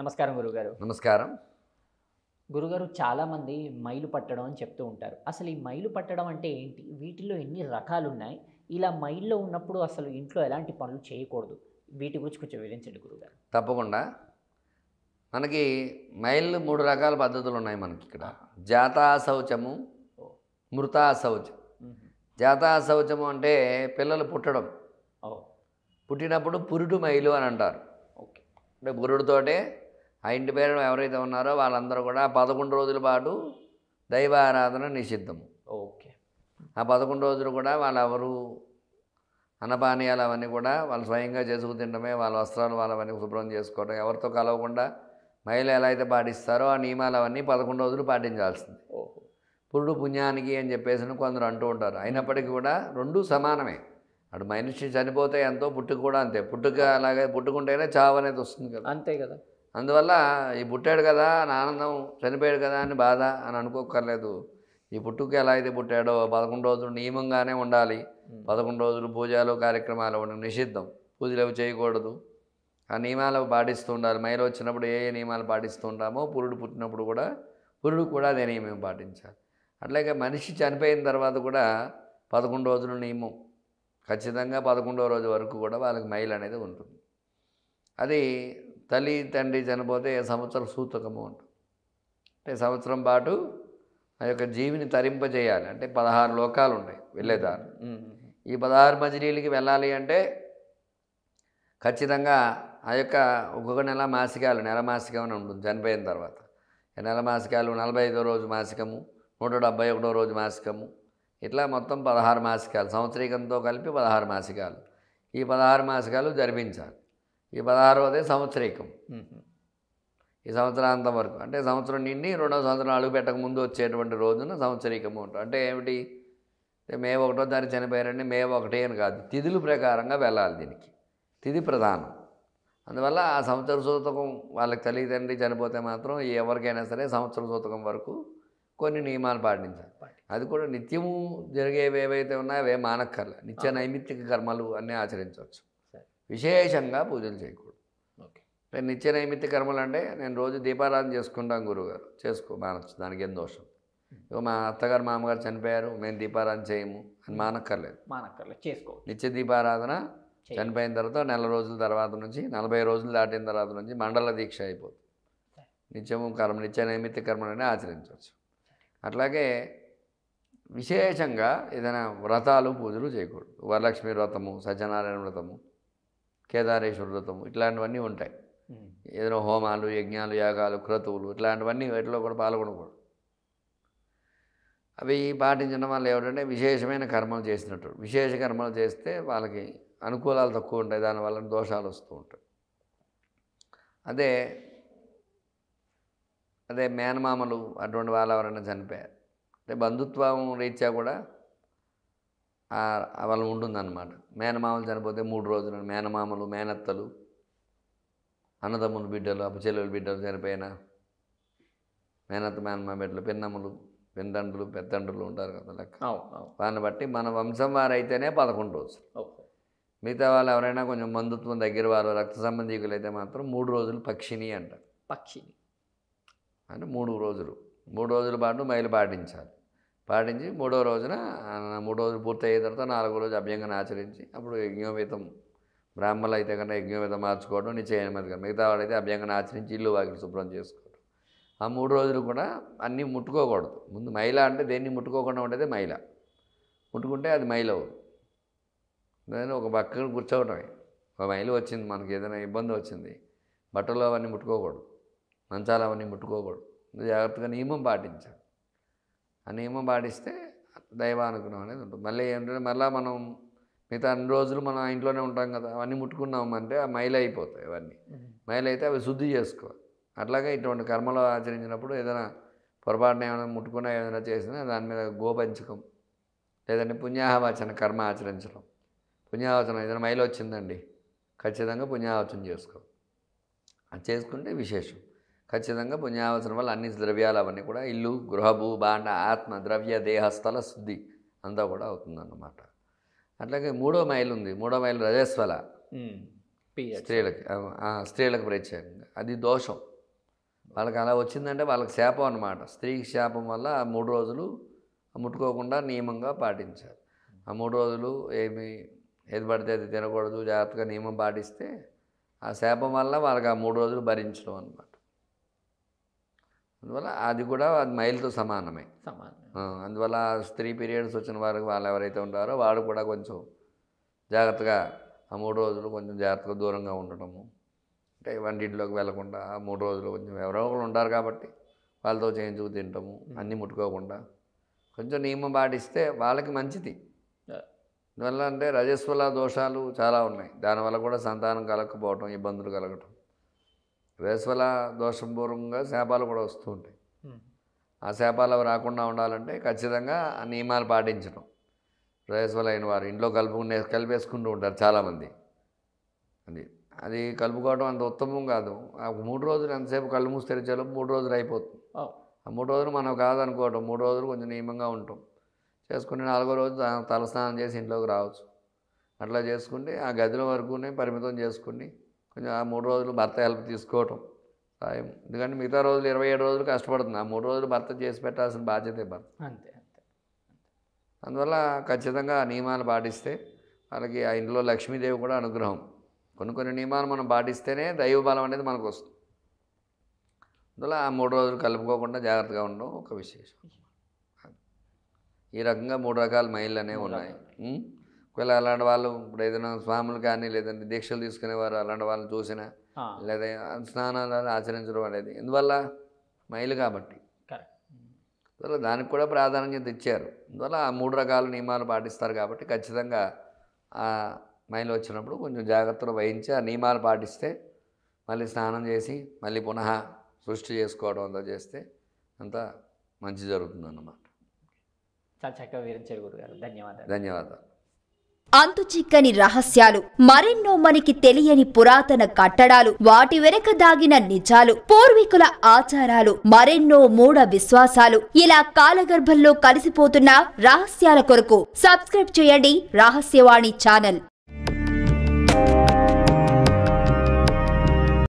నమస్కారం గురుగారు. నమస్కారం. గురుగారు చాలామంది మైలు పట్టడం అని చెప్తూ ఉంటారు. అసలు ఈ మైలు పట్టడం అంటే ఏంటి? వీటిలో ఎన్ని రకాలు ఉన్నాయి ఇలా మైల్లో ఉన్నప్పుడు అసలు ఇంట్లో ఎలాంటి పనులు చేయకూడదు? వీటి గురించి కొంచెం వివరించండి గురుగారు. తప్పకుండా. మనకి మైళ్ళు మూడు రకాల పద్ధతులు ఉన్నాయి మనకి ఇక్కడ జాతా శౌచము ఓ మృతా శౌచం మ్మ్. జాతా శౌచము అంటే పిల్లలు పుట్టడం. పుట్టినప్పుడు పురుడు మైలు అని అంటారు. ఓకే. అంటే పురుడుతోటే ఆ ఇంటి పేరు ఎవరైతే ఉన్నారో వాళ్ళందరూ కూడా పదకొండు రోజుల పాటు దైవారాధన నిషిద్ధము. ఓకే. ఆ పదకొండు రోజులు కూడా వాళ్ళు ఎవరు అన్నపానీయాలు అవన్నీ కూడా వాళ్ళు స్వయంగా చేసుకు తినడమే వాళ్ళ వస్త్రాలు వాళ్ళవన్నీ శుభ్రం చేసుకోవడం ఎవరితో కలవకుండా మహిళ ఎలా అయితే పాటిస్తారో ఆ నియమాలు అవన్నీ పదకొండు రోజులు పాటించాల్సింది. ఓహో. పురుడు పుణ్యానికి అని చెప్పేసి కొందరు అంటూ ఉంటారు. అయినప్పటికీ కూడా రెండు సమానమే. అటు మనిషి చనిపోతే ఎంతో పుట్టుక కూడా అంతే. పుట్టుక అలాగే పుట్టుకుంటేనే చావు అనేది వస్తుంది కదా. అంతే కదా. అందువల్ల ఈ పుట్టాడు కదా అని ఆనందం చనిపోయాడు కదా అని బాధ అని అనుకోకర్లేదు ఈ పుట్టుక ఎలా అయితే పుట్టాడో పదకొండు రోజులు నియమంగానే ఉండాలి. పదకొండు రోజులు పూజలు కార్యక్రమాలు ఉండడం నిషిద్ధం. పూజలు అవి చేయకూడదు. ఆ నియమాలు పాటిస్తూ ఉండాలి. మైలు వచ్చినప్పుడు ఏ ఏ నియమాలు పాటిస్తూ ఉంటామో పురుడు పుట్టినప్పుడు కూడా పురుడు కూడా అదే నియమం పాటించాలి. అట్లాగే మనిషి చనిపోయిన తర్వాత కూడా పదకొండు రోజుల నియమం. ఖచ్చితంగా పదకొండవ రోజు వరకు కూడా వాళ్ళకి మైల్ అనేది ఉంటుంది. అది తల్లి తండ్రి చనిపోతే సంవత్సరం సూతకము ఉంటుంది అంటే సంవత్సరం పాటు ఆ యొక్క జీవిని తరింపజేయాలి. అంటే పదహారు లోకాలు ఉంటాయి వెళ్ళేదారు. ఈ పదహారు మజిలీలకి వెళ్ళాలి అంటే ఖచ్చితంగా ఆ యొక్క ఒక్కొక్క నెల మాసికాలు నెల మాసికం అని ఉంటుంది చనిపోయిన తర్వాత. నెల మాసికాలు నలభై ఐదో రోజు మాసికము నూట డెబ్బై ఒకటో రోజు మాసికము ఇట్లా మొత్తం పదహారు మాసికాలు సంవత్సరీకంతో కలిపి పదహారు మాసికాలు. ఈ పదహారు మాసికాలు జరిపించాలి. ఈ పదహారవదే సంవత్సరీకం. ఈ సంవత్సరాంతం వరకు. అంటే సంవత్సరం నిండి రెండో సంవత్సరం అడుగు పెట్టక ముందు వచ్చేటువంటి రోజున సంవత్సరీకము ఉంటుంది. అంటే ఏమిటి? మే ఒకటో తారీఖు చనిపోయారండి మే ఒకటి అని కాదు. తిథుల ప్రకారంగా వెళ్ళాలి దీనికి. తిథి ప్రధానం. అందువల్ల ఆ సంవత్సర సూతకం వాళ్ళకి తల్లిదండ్రి చనిపోతే మాత్రం ఎవరికైనా సరే సంవత్సర సూతకం వరకు కొన్ని నియమాలు పాటించాలి. అది కూడా నిత్యము జరిగేవి ఏవైతే ఉన్నాయో అవే మానక్కర్లే. నిత్య నైమిత్తిక కర్మలు అన్నీ ఆచరించవచ్చు. విశేషంగా పూజలు చేయకూడదు. ఓకే. అంటే నిత్య నైమిత్య కర్మలు అంటే నేను రోజు దీపారాధన చేసుకుంటాం గురువుగారు చేసుకో మానచ్చు దానికి ఏం దోషం. ఇగో మా అత్తగారు మామగారు చనిపోయారు మేము దీపారాధన చేయము అని మానక్కర్లేదు. మానక్కర్లేదు చేసుకో. నిత్య దీపారాధన. చనిపోయిన తర్వాత నెల రోజుల తర్వాత నుంచి నలభై రోజులు దాటిన తర్వాత నుంచి మండల దీక్ష అయిపోతుంది. నిత్యము కర్మ నిత్య నైమిత్య కర్మలని ఆచరించవచ్చు. అట్లాగే విశేషంగా ఏదైనా వ్రతాలు పూజలు చేయకూడదు. వరలక్ష్మి వ్రతము సత్యనారాయణ వ్రతము కేదారేశ్వర వ్రతము ఇట్లాంటివన్నీ ఉంటాయి. ఏదైనా హోమాలు యజ్ఞాలు యాగాలు క్రతువులు ఇట్లాంటివన్నీ వీటిలో కూడా పాల్గొనకూడదు. అవి పాటించడం వల్ల ఏమిటంటే విశేషమైన కర్మలు చేసినట్టు. విశేష కర్మలు చేస్తే వాళ్ళకి అనుకూలాలు తక్కువ ఉంటాయి దానివల్ల దోషాలు వస్తూ ఉంటాయి. అదే అదే మేనమామలు అటువంటి వాళ్ళు ఎవరైనా చనిపోయారు. అంటే బంధుత్వం రీత్యా కూడా వాళ్ళ ఉంటుందన్నమాట. మేనమామలు చనిపోతే మూడు రోజులు మేనమామలు మేనత్తలు అన్నదమ్ములు బిడ్డలు అప్పచెల్లెలు బిడ్డలు చనిపోయిన మేనత్త మేనమా బిడ్డలు పిన్నమ్మలు పిన్తండ్రులు పెద్దండ్రులు ఉంటారు కదా లెక్క. దాన్ని బట్టి మన వంశం వారైతేనే పదకొండు రోజులు. మిగతా వాళ్ళు ఎవరైనా కొంచెం బంధుత్వం దగ్గర వారు రక్త సంబంధీకులు అయితే మాత్రం మూడు రోజులు పక్షిని అంటారు పక్షిని. అంటే మూడు రోజులు. మూడు రోజుల పాటు మైలు పాటించాలి. పాటించి మూడో రోజున మూడో రోజులు పూర్తి అయిన తర్వాత నాలుగో రోజు అభ్యంగన ఆచరించి అప్పుడు యజ్ఞోపేతం బ్రాహ్మణులు అయితే కన్నా యజ్ఞోపేతం మార్చుకోవడం నిశ్చయమైనది మిగతా వాడైతే అభ్యంగన ఆచరించి ఇల్లు వాకిలు శుభ్రం చేసుకోవడం. ఆ మూడు రోజులు కూడా అన్నీ ముట్టుకోకూడదు. ముందు మైల అంటే దేన్ని ముట్టుకోకుండా ఉండేది మైల. ముట్టుకుంటే అది మైల అవుతుంది నేను ఒక పక్కన కూర్చోవటమే. ఒక మైలు వచ్చింది మనకి ఏదైనా ఇబ్బంది వచ్చింది బట్టలు అవన్నీ ముట్టుకోకూడదు. మంచాలు అవన్నీ ముట్టుకోకూడదు. జాగ్రత్తగా నియమం పాటించాలి. ఆ నియమం పాటిస్తే దైవానుగ్రహం అనేది ఉంటుంది. మళ్ళీ ఏంటంటే మళ్ళీ మనం మిగతా అన్ని రోజులు మనం ఆ ఇంట్లోనే ఉంటాం కదా అవన్నీ ముట్టుకున్నాం అంటే ఆ మైలు అయిపోతాయి అవన్నీ. మైలు అయితే అవి శుద్ధి చేసుకోవాలి. అట్లాగే ఇటువంటి కర్మలు ఆచరించినప్పుడు ఏదైనా పొరపాటున ఏమైనా ముట్టుకున్నా ఏదైనా చేసినా దాని మీద గోపంచకం లేదంటే పుణ్యాహవచన కర్మ ఆచరించడం. పుణ్యావచనం ఏదైనా మైలు వచ్చిందండి ఖచ్చితంగా పుణ్యావచనం చేసుకో అది చేసుకుంటే విశేషం. ఖచ్చితంగా పుణ్యావచనం వల్ల అన్ని ద్రవ్యాలు అవన్నీ కూడా ఇల్లు గృహభూ బాండ ఆత్మ ద్రవ్య దేహస్థల శుద్ధి అంతా కూడా అవుతుందన్నమాట. అట్లాగే మూడో మైలు ఉంది. మూడో మైలు రజస్వల. స్త్రీలకి స్త్రీలకు ప్రత్యేకంగా. అది దోషం. వాళ్ళకి అలా వచ్చిందంటే వాళ్ళకి శాపం అనమాట స్త్రీకి శాపం వల్ల ఆ మూడు రోజులు ముట్టుకోకుండా నియమంగా పాటించాలి. ఆ మూడు రోజులు ఏమి ఏది పడితే అది తినకూడదు జాగ్రత్తగా నియమం పాటిస్తే ఆ శాపం వల్ల వాళ్ళకి ఆ మూడు రోజులు భరించడం అనమాట అందువల్ల అది కూడా అది మైలుతో సమానమే. సమానం అందువల్ల స్త్రీ పీరియడ్స్ వచ్చిన వారికి వాళ్ళు ఎవరైతే ఉంటారో వాడు కూడా కొంచెం జాగ్రత్తగా ఆ మూడు రోజులు కొంచెం జాగ్రత్తగా దూరంగా ఉండటము. అంటే వంటింట్లోకి వెళ్ళకుండా ఆ మూడు రోజులు కొంచెం ఎవరో ఒకరు ఉంటారు కాబట్టి వాళ్ళతో చేయించుకు తింటాము అన్నీ ముట్టుకోకుండా. కొంచెం నియమం పాటిస్తే వాళ్ళకి మంచిది. అందువల్ల అంటే రజస్వల దోషాలు చాలా ఉన్నాయి. దానివల్ల కూడా సంతానం కలగకపోవటం ఇబ్బందులు కలగటం. రజస్వల దోషం పూర్వంగా శాపాలు కూడా వస్తూ ఉంటాయి. ఆ శాపాలు అవి రాకుండా ఉండాలంటే ఖచ్చితంగా ఆ నియమాలు పాటించడం. రజస్వలైన వారు ఇంట్లో కలుపుకునే కలిపేసుకుంటూ ఉంటారు చాలామంది. అది అది కలుపుకోవడం అంత ఉత్తమం కాదు. ఆ మూడు రోజులు ఎంతసేపు కళ్ళు మూసి తెరిచాలో మూడు రోజులు అయిపోతుంది. ఆ మూడు రోజులు మనం కాదనుకోవటం. మూడు రోజులు కొంచెం నియమంగా ఉంటాం. చేసుకుని నాలుగో రోజు తలస్నానం చేసి ఇంట్లోకి రావచ్చు. అట్లా చేసుకుంటే ఆ గదిలో వరకునే పరిమితం చేసుకుని కొంచెం ఆ మూడు రోజులు భర్త హెల్ప్ తీసుకోవటం సాయం. ఎందుకంటే మిగతా రోజులు ఇరవై ఏడు రోజులు కష్టపడుతుంది. ఆ మూడు రోజులు భర్త చేసి పెట్టాల్సిన బాధ్యతే భర్త. అంతే అంతే అందువల్ల ఖచ్చితంగా ఆ నియమాలు పాటిస్తే వాళ్ళకి ఆ ఇంట్లో లక్ష్మీదేవి కూడా అనుగ్రహం. కొన్ని కొన్ని నియమాలు మనం పాటిస్తేనే దైవ బలం అనేది మనకు వస్తుంది. అందువల్ల ఆ మూడు రోజులు కలుపుకోకుండా జాగ్రత్తగా ఉండడం ఒక విశేషం. ఈ రకంగా మూడు రకాల మైళ్ళు అనేవి ఉన్నాయి? ఒకవేళ అలాంటి వాళ్ళు ఇప్పుడు ఏదైనా స్వాములు కానీ లేదంటే దీక్షలు తీసుకునేవారు అలాంటి వాళ్ళని చూసినా లేదా స్నానాలు ఆచరించడం అనేది. ఎందువల్ల? మైలు కాబట్టి. అందువల్ల దానికి కూడా ప్రాధాన్యత ఇచ్చారు. అందువల్ల ఆ మూడు రకాల నియమాలు పాటిస్తారు కాబట్టి ఖచ్చితంగా ఆ మైలు వచ్చినప్పుడు కొంచెం జాగ్రత్తలు వహించి ఆ నియమాలు పాటిస్తే మళ్ళీ స్నానం చేసి మళ్ళీ పునః సృష్టి చేసుకోవడం అంతా చేస్తే అంతా మంచి జరుగుతుందన్నమాట. చాలా చక్కగా వివరించారు గురుగారు. ధన్యవాదాలు. ధన్యవాదాలు. చిక్కని రహస్యాలు మరెన్నో మనకి తెలియని పురాతన కట్టడాలు వాటి వెనక దాగిన నిజాలు పూర్వీకుల ఆచారాలు మరెన్నో మూఢ విశ్వాసాలు. ఇలా కాలగర్భంలో కలిసిపోతున్న రహస్యాల కొరకు సబ్స్క్రైబ్ చేయండి రహస్యవాణి ఛానల్.